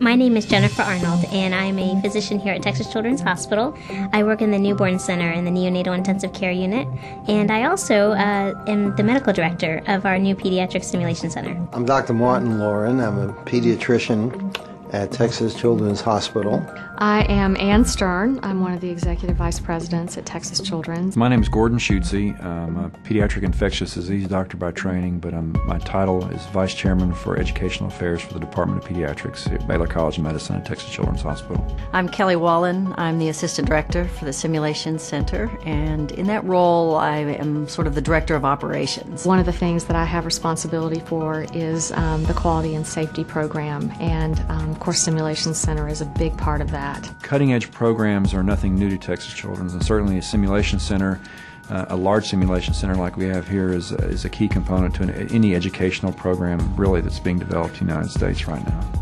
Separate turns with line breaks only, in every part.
My name is Jennifer Arnold, and I'm a physician here at Texas Children's Hospital. I work in the newborn center in the neonatal intensive care unit, and I also uh, am the medical director of our new pediatric simulation center.
I'm Dr. Martin Lauren. I'm a pediatrician at Texas Children's Hospital.
I am Ann Stern. I'm one of the executive vice presidents at Texas Children's.
My name is Gordon Schutze. I'm a pediatric infectious disease doctor by training, but I'm, my title is vice chairman for educational affairs for the Department of Pediatrics at Baylor College of Medicine at Texas Children's Hospital.
I'm Kelly Wallen. I'm the assistant director for the Simulation Center, and in that role, I am sort of the director of operations.
One of the things that I have responsibility for is um, the quality and safety program, and um, of course, Simulation Center is a big part of that.
Cutting edge programs are nothing new to Texas Children's, and certainly a simulation center. Uh, a large simulation center like we have here is, is a key component to an, any educational program really that's being developed in the United States right now.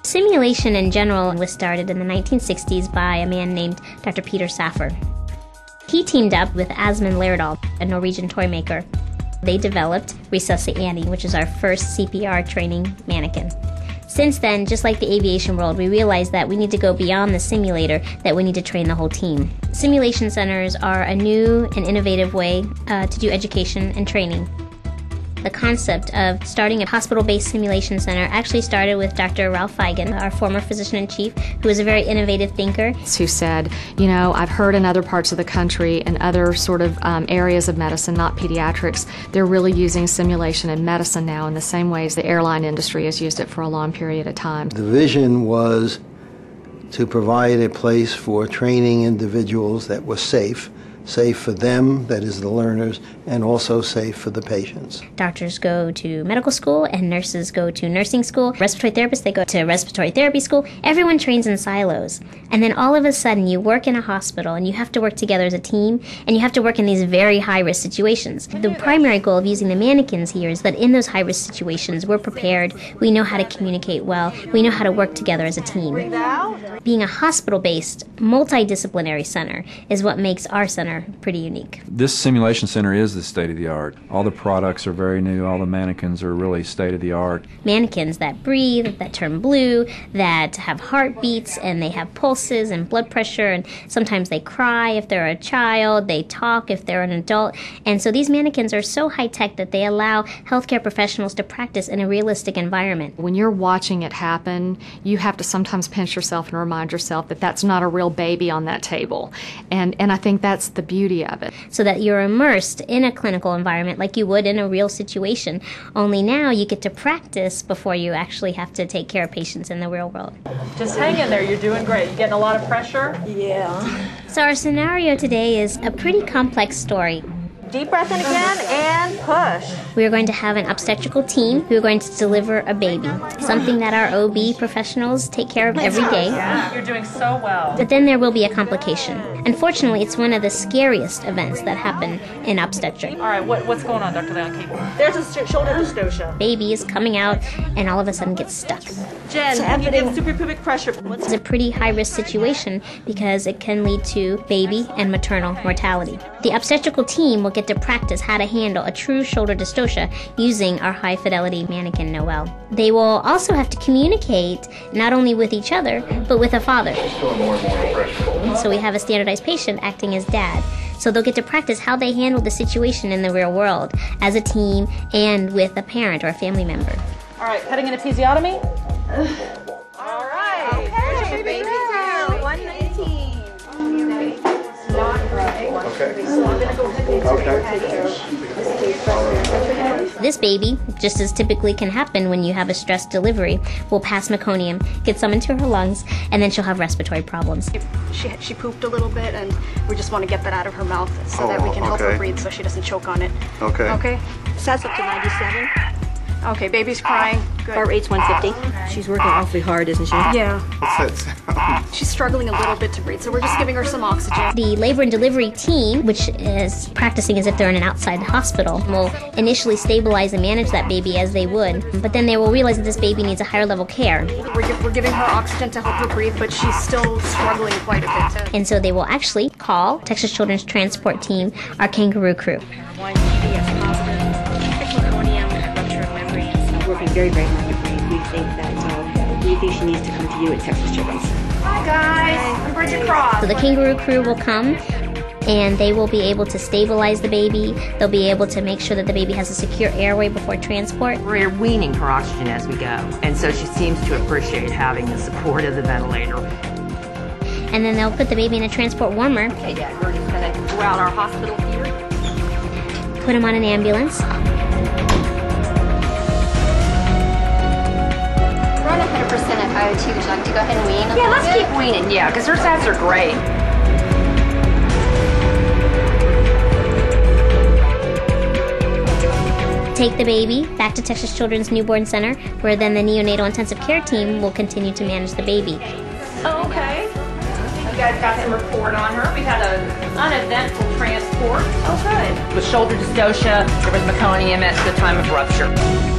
Simulation in general was started in the 1960s by a man named Dr. Peter Safar. He teamed up with Asmund Laerdal, a Norwegian toy maker. They developed Resusci Annie, which is our first CPR training mannequin. Since then, just like the aviation world, we realized that we need to go beyond the simulator, that we need to train the whole team. Simulation centers are a new and innovative way uh, to do education and training. The concept of starting a hospital based simulation center actually started with Dr. Ralph Feigin, our former physician in chief, who was a very innovative thinker.
Who said, you know, I've heard in other parts of the country and other sort of um, areas of medicine, not pediatrics, they're really using simulation in medicine now in the same ways the airline industry has used it for a long period of time.
The vision was to provide a place for training individuals that was safe safe for them, that is the learners, and also safe for the patients.
Doctors go to medical school and nurses go to nursing school. Respiratory therapists, they go to respiratory therapy school. Everyone trains in silos. And then all of a sudden you work in a hospital and you have to work together as a team and you have to work in these very high risk situations. The primary goal of using the mannequins here is that in those high risk situations we're prepared, we know how to communicate well, we know how to work together as a team. Being a hospital based, multidisciplinary center is what makes our center pretty unique.
This simulation center is the state of the art. All the products are very new, all the mannequins are really state of the art.
Mannequins that breathe, that turn blue, that have heartbeats, and they have pulses and blood pressure, and sometimes they cry if they're a child, they talk if they're an adult. And so these mannequins are so high tech that they allow healthcare professionals to practice in a realistic environment.
When you're watching it happen, you have to sometimes pinch yourself and remind yourself that that's not a real baby on that table. And, and I think that's the beauty of it.
So that you're immersed in a clinical environment like you would in a real situation. Only now you get to practice before you actually have to take care of patients in the real world.
Just hang in there. You're doing great. You're getting a lot of pressure?
Yeah.
So our scenario today is a pretty complex story.
Deep breath in again and push.
We are going to have an obstetrical team who are going to deliver a baby, something that our OB professionals take care of every day.
Yeah, you're doing so well.
But then there will be a complication. Unfortunately, it's one of the scariest events that happen in obstetrics.
All right, what, what's going on, Dr. Leon There's a shoulder dystocia.
Baby is coming out and all of a sudden gets stuck.
Jen, can you get suprapubic pressure?
It's a pretty high risk situation because it can lead to baby and maternal mortality. The obstetrical team will get to practice how to handle a true shoulder dystocia using our high fidelity mannequin Noelle. They will also have to communicate not only with each other, but with a father. So we have a standardized patient acting as dad. So they'll get to practice how they handle the situation in the real world as a team and with a parent or a family member.
All right, cutting an episiotomy.
This baby, just as typically can happen when you have a stress delivery, will pass meconium, get some into her lungs, and then she'll have respiratory problems.
She, she pooped a little bit, and we just want to get that out of her mouth so that we oh, can help her breathe so she doesn't choke on it.
Okay.
Okay? Says up to 97. Okay, baby's crying. Good.
Heart rate's 150. She's working awfully hard, isn't she?
Yeah.
What's that sound?
She's struggling a little bit to breathe, so we're just giving her some oxygen.
The labor and delivery team, which is practicing as if they're in an outside hospital, will initially stabilize and manage that baby as they would, but then they will realize that this baby needs a higher level care.
We're, gi- we're giving her oxygen to help her breathe, but she's still struggling quite a bit.
And so they will actually call Texas Children's Transport Team, our kangaroo crew.
Membranes. Very, very hard to breathe. We think that, uh, we think she needs to come to you at Texas Children's.
Hi guys, I'm Bridget Cross.
So the kangaroo crew will come and they will be able to stabilize the baby. They'll be able to make sure that the baby has a secure airway before transport.
We're weaning her oxygen as we go, and so she seems to appreciate having the support of the ventilator.
And then they'll put the baby in a transport warmer,
Okay, Dad, we're just gonna go out our hospital here.
put him on an ambulance.
100% FiO2. Would you like to go ahead and wean?
Yeah, let's
bit?
keep weaning, yeah, because her stats are great.
Take the baby back to Texas Children's Newborn Center, where then the neonatal intensive care team will continue to manage the baby.
Oh, okay. You guys got some report on her. We had an uneventful transport. Oh, good. With shoulder dystocia, there was meconium at the time of rupture.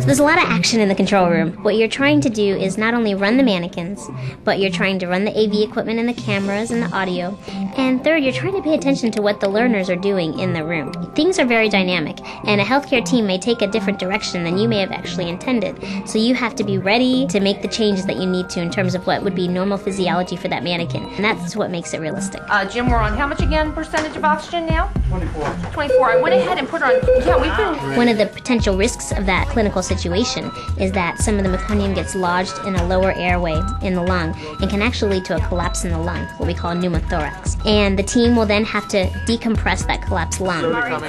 So there's a lot of action in the control room. What you're trying to do is not only run the mannequins, but you're trying to run the AV equipment and the cameras and the audio. And third, you're trying to pay attention to what the learners are doing in the room. Things are very dynamic, and a healthcare team may take a different direction than you may have actually intended. So you have to be ready to make the changes that you need to in terms of what would be normal physiology for that mannequin. And that's what makes it realistic.
Uh, Jim, we're on how much again percentage of oxygen now? 24. 24. I went ahead and put her on. Yeah, we've been.
One of the potential risks of that clinical situation is that some of the meconium gets lodged in a lower airway in the lung and can actually lead to a collapse in the lung, what we call pneumothorax. And the team will then have to decompress that collapsed lung.
Oh, another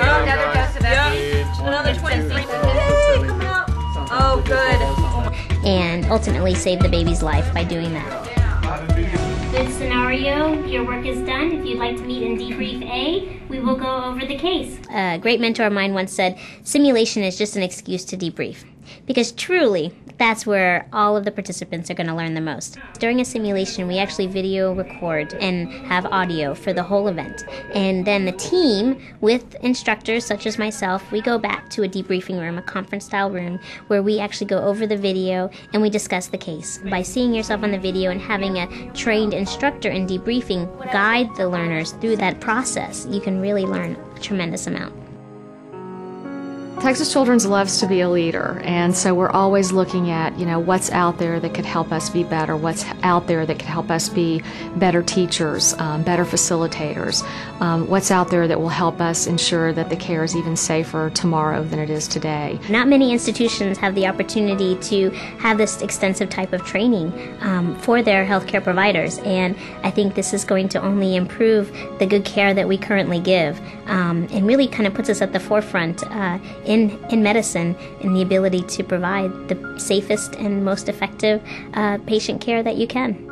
dose of Epi. Another 23. Yay, coming up. Oh, good.
and ultimately save the baby's life by doing that. This scenario, your work is done. If you'd like to meet in debrief A, we will go over the case. A great mentor of mine once said, simulation is just an excuse to debrief. Because truly, that's where all of the participants are going to learn the most. During a simulation, we actually video record and have audio for the whole event. And then the team, with instructors such as myself, we go back to a debriefing room, a conference style room, where we actually go over the video and we discuss the case. By seeing yourself on the video and having a trained instructor in debriefing guide the learners through that process, you can really learn a tremendous amount.
Texas Children's loves to be a leader, and so we're always looking at, you know, what's out there that could help us be better, what's out there that could help us be better teachers, um, better facilitators, um, what's out there that will help us ensure that the care is even safer tomorrow than it is today.
Not many institutions have the opportunity to have this extensive type of training um, for their healthcare providers, and I think this is going to only improve the good care that we currently give, um, and really kind of puts us at the forefront uh, in in medicine in the ability to provide the safest and most effective uh, patient care that you can.